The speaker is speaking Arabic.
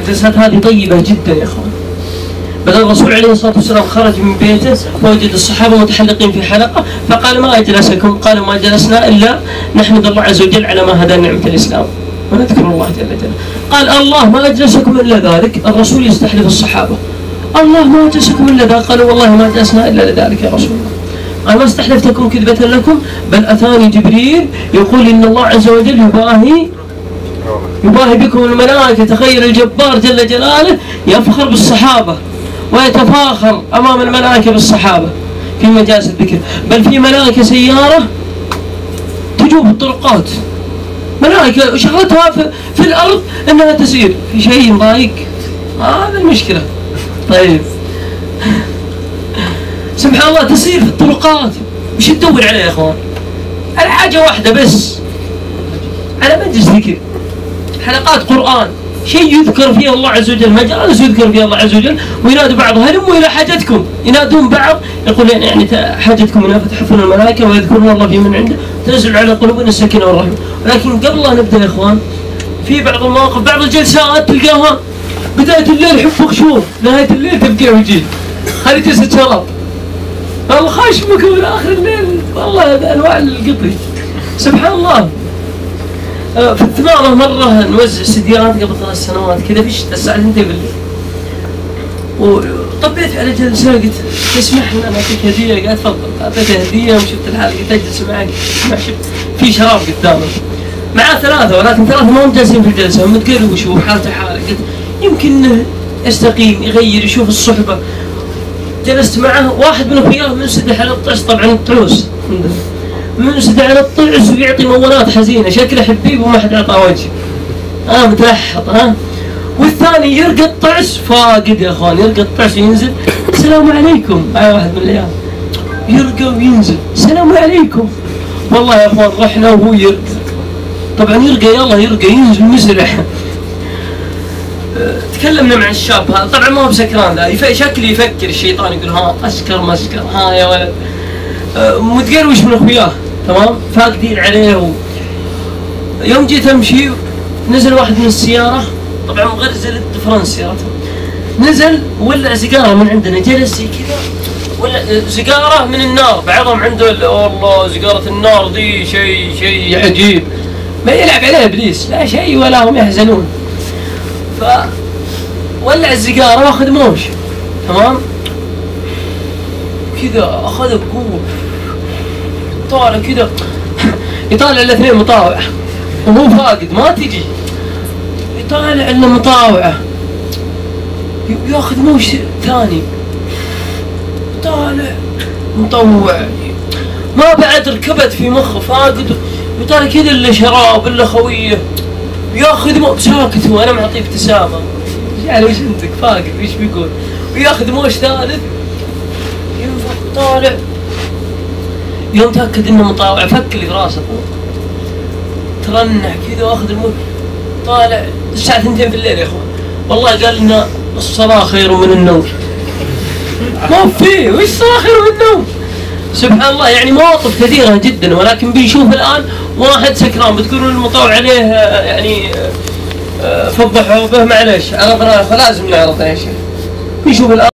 الجلسات هذه طيبة جدا يا إخوان. بل الرسول عليه الصلاة والسلام خرج من بيته ووجد الصحابة متحلقين في حلقة فقال ما أجلسكم؟ قال ما جلسنا إلا نحمد الله عز وجل على ما هدانا نعمة الإسلام. ونذكر الله جل جلاله قال الله ما أجلسكم إلا ذلك؟ الرسول يستحلف الصحابة. الله ما أجلسكم إلا ذلك قالوا والله ما جلسنا إلا لذلك يا رسول الله. قال ما استحلفتكم كذبة لكم؟ بل أتاني جبريل يقول إن الله عز وجل يباهي يباهي بكم الملائكة تخيل الجبار جل جلاله يفخر بالصحابة ويتفاخر أمام الملائكة بالصحابة. في مجالس الذكر. بل في ملائكة سيارة تجوب الطرقات. ملائكة شغلتها في, في الأرض أنها تسير. في شيء ضايق. هذا المشكلة. طيب. سبحان الله تسير في الطرقات. وش تدور عليه يا إخوان؟ على حاجة واحدة بس. على مجلس ذكر. حلقات قرآن. شيء يذكر فيه الله عز وجل. مجالس يذكر فيه الله عز وجل. وينادوا بعض. هلموا إلى حاجتكم؟ ينادون بعض. يقول يعني حاجتكم إلى فتحفون الملائكة ويذكرون الله في من عنده. تنزل على قلوبنا السكينة والرحمة. ولكن قبل لا نبدأ يا إخوان في بعض المواقف بعض الجلسات تلقاها بداية الليل حب خشوع نهاية الليل تبقى وجيه. هذه جلسة شراب. والله خاشمك من آخر الليل والله أنواع القطي. سبحان الله. في الثمارة مرة نوزع سديات قبل ثلاث سنوات كذا في الشتاء الساعة 2 بالليل وطبيت على جلسة قلت تسمح ان أنا أعطيك هدية قال تفضل اعطيته هدية وشفت الحال قلت أجلس معك. ما شفت في شراب قدامه معاه ثلاثة ولكن ثلاثة ما هم جالسين في الجلسة هم تقلوا وشوف حالته حالة قلت يمكن يستقيم يغير يشوف الصحبة. جلست معه واحد من اخوياه منسدح على الطعس طبعا الطعوس منسدح على الطعس ويعطي مولات حزينة. شكله حبيب وما حد أعطاه وجه. ها آه متلحط ها. والثاني يرقى الطعس. فاقد يا أخوان يرقى الطعس وينزل. السلام عليكم. معي واحد من العيال. يرقى وينزل. السلام عليكم. والله يا أخوان رحنا وهو يرقى. طبعا يرقى يلا يرقى ينزل مسرح. تكلمنا مع الشاب هذا. طبعا ما هو بسكران ذا. شكله يفكر الشيطان يقول ها أسكر ما اسكر ها يا ولد. أه، متقروش من أخوياه. تمام؟ فاقدين عليه و... يوم جيت امشي نزل واحد من السيارة طبعا مغرزل الدفرنس سيارته نزل ولع سيجارة من عندنا جلس زي كذا ولا سيجارة من النار بعضهم عنده والله سيجارة النار دي شيء شيء عجيب. ما يلعب عليه إبليس لا شيء ولا هم يحزنون. ف ولع السيجارة وأخذ موش تمام؟ كذا أخذ بقوة. طالع كذا يطالع الاثنين مطاوعه وهو فاقد ما تجي. يطالع انه مطاوعه ياخذ موش ثاني. طالع مطوع. ما بعد ركبت في مخه فاقد. يطالع كذا إلا شراب إلا خويه. ياخذ ساكت هو أنا معطيه ابتسامة. يعني وش انتك فاقد وش بيقول؟ وياخذ موش ثالث. ينفخ طالع. يوم تأكد إنه مطاوع فك اللي في راسه. ترنح كذا واخذ الموت. طالع الساعة 2 في الليل يا إخوان. والله قال لنا الصلاة خير من النوم. ما فيه وش الصلاة خير من النوم؟ سبحان الله يعني مواقف كثيرة جدا ولكن بنشوف الآن واحد سكران. بتقولون المطاوع عليه يعني فضحوا به معلش عرضنا فلازم نعرض يا شيخ. نشوف الآن